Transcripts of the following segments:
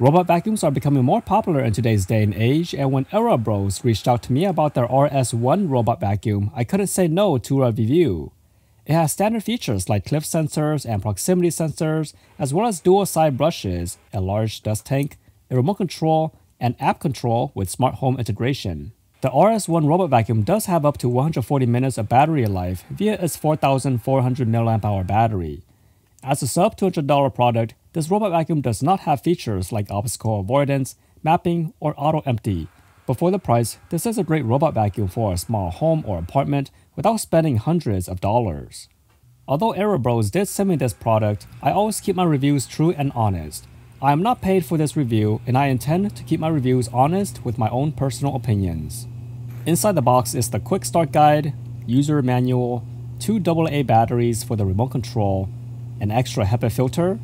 Robot vacuums are becoming more popular in today's day and age, and when erabros reached out to me about their RS1 robot vacuum, I couldn't say no to a review. It has standard features like cliff sensors and proximity sensors, as well as dual side brushes, a large dust tank, a remote control, and app control with smart home integration. The RS1 robot vacuum does have up to 140 minutes of battery life via its 4400 mAh battery. As a sub $200 product, this robot vacuum does not have features like obstacle avoidance, mapping, or auto empty. But for the price, this is a great robot vacuum for a small home or apartment without spending hundreds of dollars. Although erabros did send me this product, I always keep my reviews true and honest. I am not paid for this review and I intend to keep my reviews honest with my own personal opinions. Inside the box is the quick start guide, user manual, two AA batteries for the remote control, an extra HEPA filter,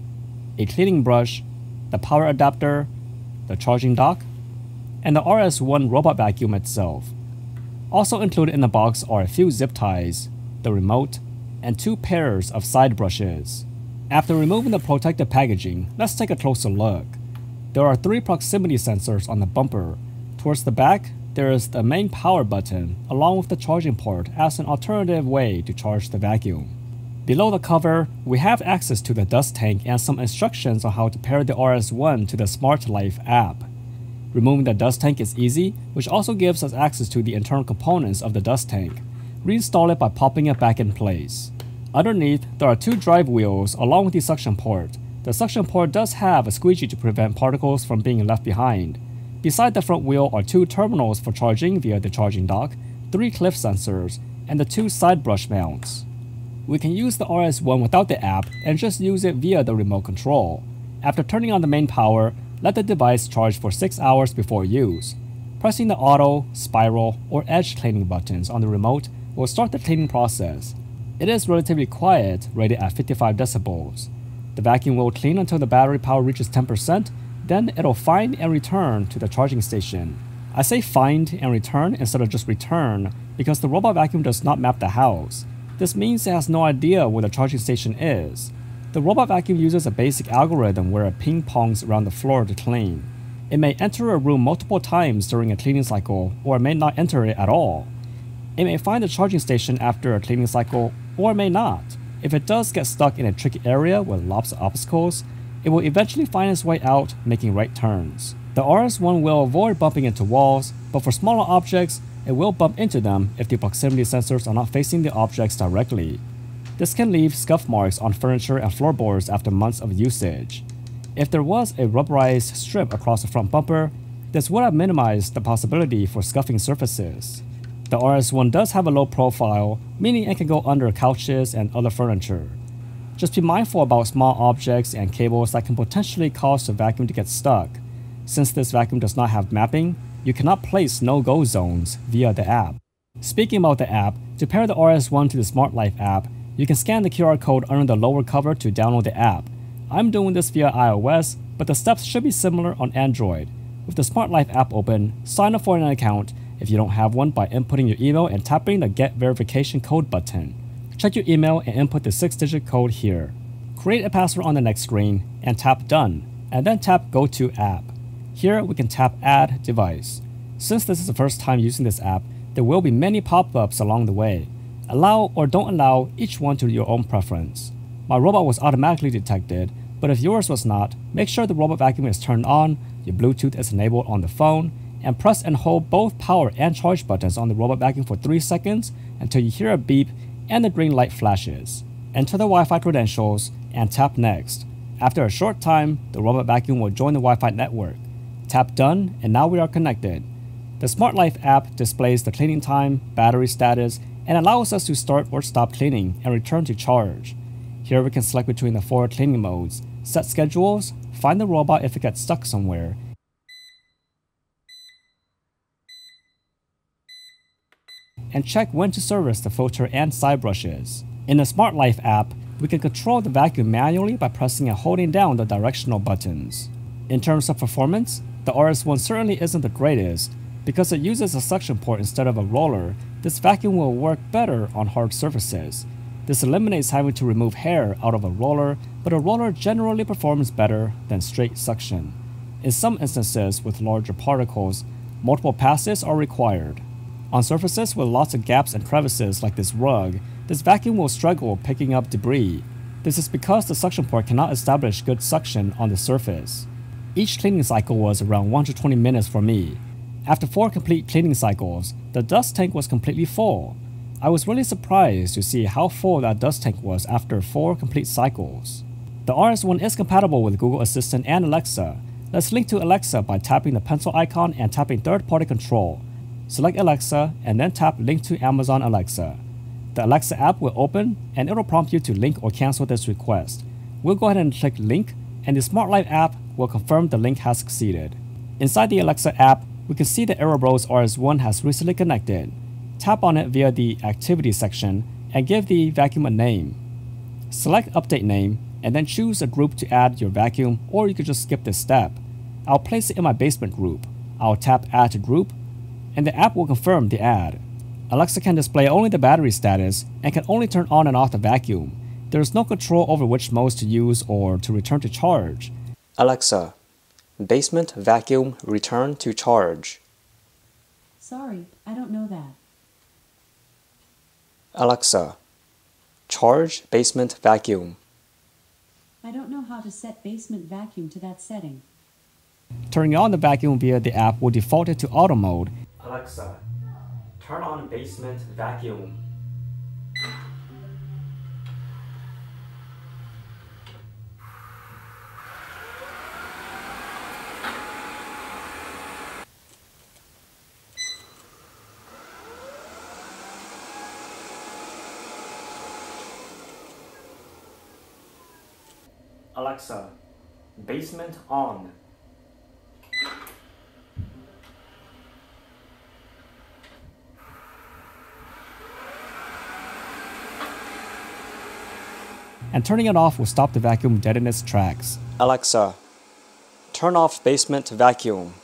a cleaning brush, the power adapter, the charging dock, and the RS1 robot vacuum itself. Also included in the box are a few zip ties, the remote, and two pairs of side brushes. After removing the protective packaging, let's take a closer look. There are three proximity sensors on the bumper. Towards the back, there is the main power button along with the charging port as an alternative way to charge the vacuum. Below the cover, we have access to the dust tank and some instructions on how to pair the RS1 to the Smart Life app. Removing the dust tank is easy, which also gives us access to the internal components of the dust tank. Reinstall it by popping it back in place. Underneath, there are two drive wheels along with the suction port. The suction port does have a squeegee to prevent particles from being left behind. Beside the front wheel are two terminals for charging via the charging dock, three cliff sensors, and the two side brush mounts we can use the RS1 without the app and just use it via the remote control. After turning on the main power, let the device charge for 6 hours before use. Pressing the auto, spiral, or edge cleaning buttons on the remote will start the cleaning process. It is relatively quiet, rated at 55 decibels. The vacuum will clean until the battery power reaches 10%, then it'll find and return to the charging station. I say find and return instead of just return because the robot vacuum does not map the house. This means it has no idea where the charging station is. The robot vacuum uses a basic algorithm where it ping pongs around the floor to clean. It may enter a room multiple times during a cleaning cycle, or it may not enter it at all. It may find the charging station after a cleaning cycle, or it may not. If it does get stuck in a tricky area with lots of obstacles, it will eventually find its way out, making right turns. The RS1 will avoid bumping into walls, but for smaller objects, it will bump into them if the proximity sensors are not facing the objects directly. This can leave scuff marks on furniture and floorboards after months of usage. If there was a rubberized strip across the front bumper, this would have minimized the possibility for scuffing surfaces. The RS1 does have a low profile, meaning it can go under couches and other furniture. Just be mindful about small objects and cables that can potentially cause the vacuum to get stuck. Since this vacuum does not have mapping, you cannot place no-go zones via the app. Speaking about the app, to pair the RS1 to the Smart Life app, you can scan the QR code under the lower cover to download the app. I'm doing this via iOS, but the steps should be similar on Android. With the Smart Life app open, sign up for an account if you don't have one by inputting your email and tapping the Get Verification Code button. Check your email and input the 6-digit code here. Create a password on the next screen and tap Done, and then tap Go to App. Here we can tap Add Device. Since this is the first time using this app, there will be many pop-ups along the way. Allow or don't allow each one to your own preference. My robot was automatically detected, but if yours was not, make sure the robot vacuum is turned on, your Bluetooth is enabled on the phone, and press and hold both power and charge buttons on the robot vacuum for 3 seconds until you hear a beep and the green light flashes. Enter the Wi-Fi credentials and tap Next. After a short time, the robot vacuum will join the Wi-Fi network. Tap done and now we are connected. The Smart Life app displays the cleaning time, battery status, and allows us to start or stop cleaning and return to charge. Here we can select between the four cleaning modes, set schedules, find the robot if it gets stuck somewhere, and check when to service the filter and side brushes. In the Smart Life app, we can control the vacuum manually by pressing and holding down the directional buttons. In terms of performance, the RS1 certainly isn't the greatest. Because it uses a suction port instead of a roller, this vacuum will work better on hard surfaces. This eliminates having to remove hair out of a roller, but a roller generally performs better than straight suction. In some instances with larger particles, multiple passes are required. On surfaces with lots of gaps and crevices like this rug, this vacuum will struggle picking up debris. This is because the suction port cannot establish good suction on the surface. Each cleaning cycle was around 120 minutes for me. After 4 complete cleaning cycles, the dust tank was completely full. I was really surprised to see how full that dust tank was after 4 complete cycles. The RS1 is compatible with Google Assistant and Alexa. Let's link to Alexa by tapping the pencil icon and tapping third-party control. Select Alexa and then tap Link to Amazon Alexa. The Alexa app will open and it'll prompt you to link or cancel this request. We'll go ahead and click Link and the Smart Life app will confirm the link has succeeded. Inside the Alexa app, we can see the erabros RS1 has recently connected. Tap on it via the Activity section and give the vacuum a name. Select Update Name and then choose a group to add your vacuum or you could just skip this step. I'll place it in my basement group. I'll tap Add to Group and the app will confirm the add. Alexa can display only the battery status and can only turn on and off the vacuum. There is no control over which modes to use or to return to charge. Alexa, basement vacuum return to charge. Sorry, I don't know that. Alexa, charge basement vacuum. I don't know how to set basement vacuum to that setting. Turning on the vacuum via the app will default it to auto mode Alexa, turn on basement vacuum. Alexa, basement on. and turning it off will stop the vacuum dead in its tracks. Alexa, turn off basement vacuum.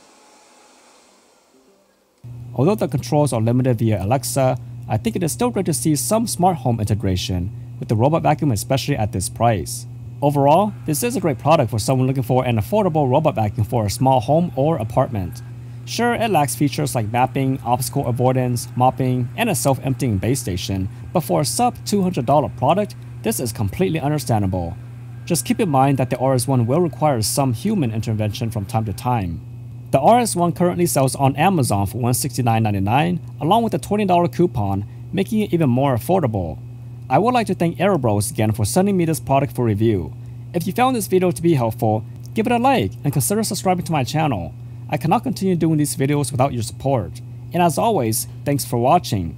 Although the controls are limited via Alexa, I think it is still great to see some smart home integration with the robot vacuum especially at this price. Overall, this is a great product for someone looking for an affordable robot vacuum for a small home or apartment. Sure, it lacks features like mapping, obstacle avoidance, mopping, and a self-emptying base station, but for a sub $200 product, this is completely understandable. Just keep in mind that the RS1 will require some human intervention from time to time. The RS1 currently sells on Amazon for $169.99 along with a $20 coupon, making it even more affordable. I would like to thank erabros again for sending me this product for review. If you found this video to be helpful, give it a like and consider subscribing to my channel. I cannot continue doing these videos without your support. And as always, thanks for watching.